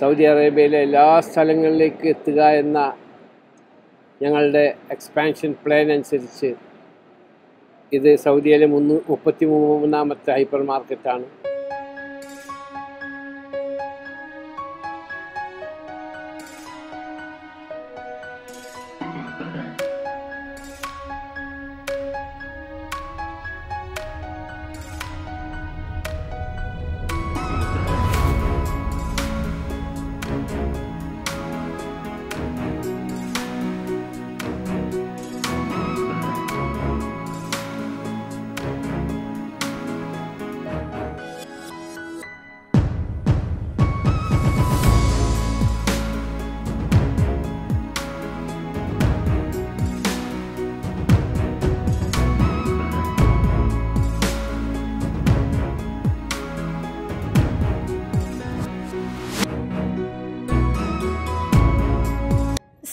Saudi അറേബ്യയിലെ എല്ലാ സ്ഥലങ്ങളിലേക്ക് എത്തുക എന്ന ഞങ്ങളുടെ എക്സ്പാൻഷൻ പ്ലാൻ അനുസരിച്ച് ഇത് സൗദിയിലെ മുന്നൂ മുപ്പത്തി മൂന്നാമത്തെ ഹൈപ്പർ മാർക്കറ്റാണ്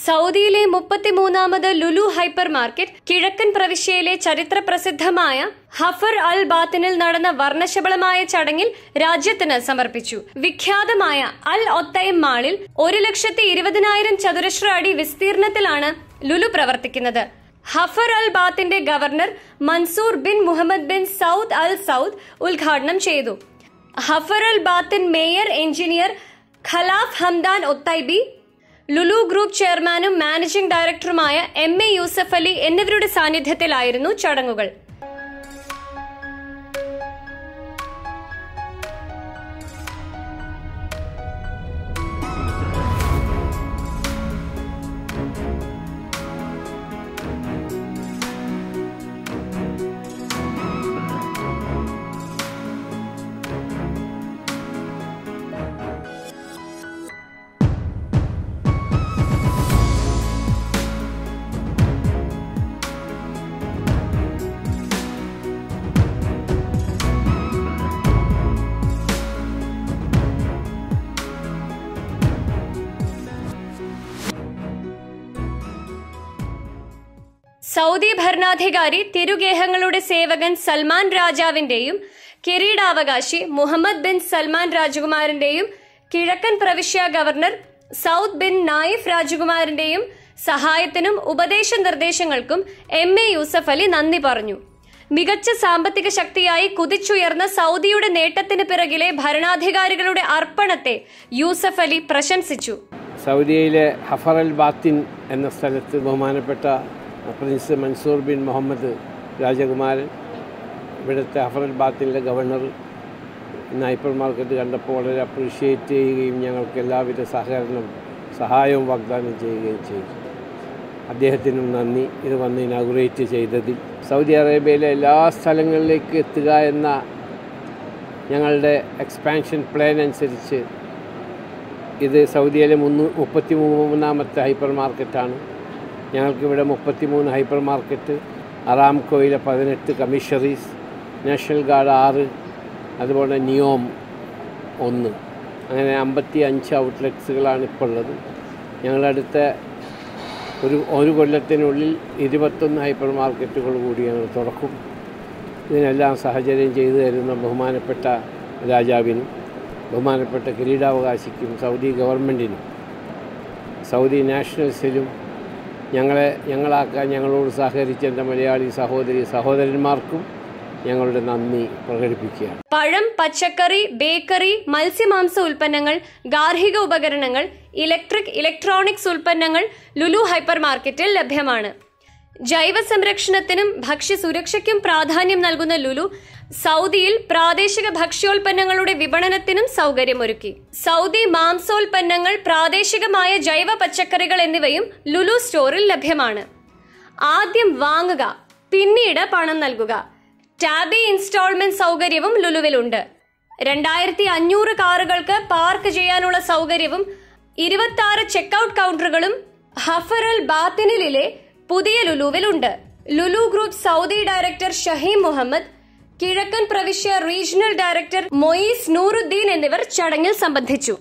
സൗദിയിലെ മുപ്പത്തിമൂന്നാമത് ലുലു ഹൈപ്പർ മാർക്കറ്റ് കിഴക്കൻ പ്രവിശ്യയിലെ ചരിത്ര പ്രസിദ്ധമായ ഹഫർ അൽ ബാത്തിനിൽ നടന്ന വർണശബളമായ ചടങ്ങിൽ രാജ്യത്തിന് സമർപ്പിച്ചു. വിഖ്യാതമായ അൽ ഒത്തൈം മാളിൽ ഒരു ലക്ഷത്തി ഇരുപതിനായിരം ചതുരശ്ര അടി വിസ്തീർണത്തിലാണ് ലുലു പ്രവർത്തിക്കുന്നത്. ഹഫർ അൽ ബാത്തിന്റെ governor Mansour bin Muhammad bin Saud al Saud ഉദ്ഘാടനം ചെയ്തു. Hafar al Batin mayor engineer Khalaf Hamdan Otaibi Lulu group ചെയർമാനും മാനേജിംഗ് ഡയറക്ടറുമായ എം എ യൂസഫ് അലി എന്നിവരുടെ സാന്നിധ്യത്തിലായിരുന്നു ചടങ്ങുകൾ. സൗദി ഭരണാധികാരി തിരുഗേഹങ്ങളുടെ സേവകൻ സൽമാൻ രാജാവിന്റെയും കിരീടാവകാശി മുഹമ്മദ് ബിൻ സൽമാൻ രാജകുമാരന്റെയും കിഴക്കൻ പ്രവിശ്യ ഗവർണർ സൌദ് ബിൻ നായിഫ് രാജകുമാരന്റെയും സഹായത്തിനും ഉപദേശ നിർദ്ദേശങ്ങൾക്കും എം എ യൂസഫ് അലി നന്ദി പറഞ്ഞു. മികച്ച സാമ്പത്തിക ശക്തിയായി കുതിച്ചുയർന്ന സൗദിയുടെ നേട്ടത്തിന് പിറകിലെ ഭരണാധികാരികളുടെ അർപ്പണത്തെ യൂസഫ് അലി പ്രശംസിച്ചു. സൗദിയിലെ ഹഫറൽ ബാത്തിൻ എന്ന സ്ഥലത്ത് ബഹുമാനപ്പെട്ട പ്രിൻസ് മൻസൂർ ബിൻ മുഹമ്മദ് രാജകുമാരൻ ഇവിടുത്തെ അഫറൽ ബാത്തിന്റെ ഗവർണർ ഇന്ന് ഹൈപ്പർ മാർക്കറ്റ് കണ്ടപ്പോൾ വളരെ അപ്രീഷിയേറ്റ് ചെയ്യുകയും ഞങ്ങൾക്ക് എല്ലാവിധ സഹകരണം സഹായവും വാഗ്ദാനം ചെയ്യുകയും ചെയ്തു. അദ്ദേഹത്തിനും നന്ദി. ഇത് വന്ന് ഇനാഗുറേറ്റ് ചെയ്തതിൽ സൗദി അറേബ്യയിലെ എല്ലാ സ്ഥലങ്ങളിലേക്ക് എത്തുക എന്ന ഞങ്ങളുടെ എക്സ്പാൻഷൻ പ്ലാൻ അനുസരിച്ച് ഇത് സൗദിയിലെ മുന്നൂ മുപ്പത്തി മൂന്നാമത്തെ ഹൈപ്പർ മാർക്കറ്റാണ്. ഞങ്ങൾക്കിവിടെ മുപ്പത്തി മൂന്ന് ഹൈപ്പർ മാർക്കറ്റ് അറാംകോയിലെ പതിനെട്ട് കമ്മീഷറീസ് നാഷണൽ ഗാർഡ് ആറ് അതുപോലെ നിയോം ഒന്ന്. അങ്ങനെ അമ്പത്തി അഞ്ച് ഔട്ട്ലെറ്റ്സുകളാണ് ഇപ്പോൾ ഉള്ളത് ഞങ്ങളടുത്ത ഒരു ഒരു കൊല്ലത്തിനുള്ളിൽ ഇരുപത്തൊന്ന് ഹൈപ്പർ മാർക്കറ്റുകൾ കൂടി ഞങ്ങൾ തുറക്കും. ഇതിനെല്ലാം സാഹചര്യം ചെയ്തു തരുന്ന ബഹുമാനപ്പെട്ട രാജാവിനും ബഹുമാനപ്പെട്ട കിരീടാവകാശിക്കും സൗദി ഗവൺമെന്റിനും സൗദി നാഷണൽസിലും ഞങ്ങളെ ഞങ്ങളാക്കാൻ ഞങ്ങളോട് സഹകരിച്ച എന്റെ മലയാളി സഹോദരി സഹോദരന്മാർക്കും ഞങ്ങളുടെ നന്ദി പ്രകടിപ്പിക്കുകയാണ്. പഴം പച്ചക്കറി ബേക്കറി മത്സ്യമാംസ ഉൽപ്പന്നങ്ങൾ ഗാർഹിക ഉപകരണങ്ങൾ ഇലക്ട്രിക് ഇലക്ട്രോണിക്സ് ഉൽപ്പന്നങ്ങൾ ലുലു ഹൈപ്പർ മാർക്കറ്റിൽ ലഭ്യമാണ്. ജൈവ സംരക്ഷണത്തിനും ഭക്ഷ്യ സുരക്ഷയ്ക്കും പ്രാധാന്യം നൽകുന്ന ലുലു സൗദിയിൽ പ്രാദേശിക ഭക്ഷ്യോൽപ്പന്നങ്ങളുടെ വിപണനത്തിനും സൗകര്യമൊരുക്കി. സൗദി മാംസോൽപ്പന്നങ്ങൾ പ്രാദേശികമായ ജൈവ പച്ചക്കറികൾ എന്നിവയും ലുലു സ്റ്റോറിൽ ലഭ്യമാണ്. ആദ്യം വാങ്ങുക പിന്നീട് പണം നൽകുക. ടാബി ഇൻസ്റ്റാൾമെന്റ് സൗകര്യവും ലുലുവിലുണ്ട്. രണ്ടായിരത്തി അഞ്ഞൂറ് കാറുകൾക്ക് പാർക്ക് ചെയ്യാനുള്ള സൗകര്യവും ഇരുപത്തി ആറ് ചെക്കൌട്ട് കൗണ്ടറുകളും ഹഫറൽ ബാത്തിനിലെ പുതിയ ലുലുവിലുണ്ട്. Lulu group Saudi director Shaheem Muhammad കിഴക്കൻ പ്രവിശ്യ റീജിയണൽ ഡയറക്ടർ മൊയ്സ് നൂറുദ്ദീൻ എന്നിവർ ചടങ്ങിൽ സംബന്ധിച്ചു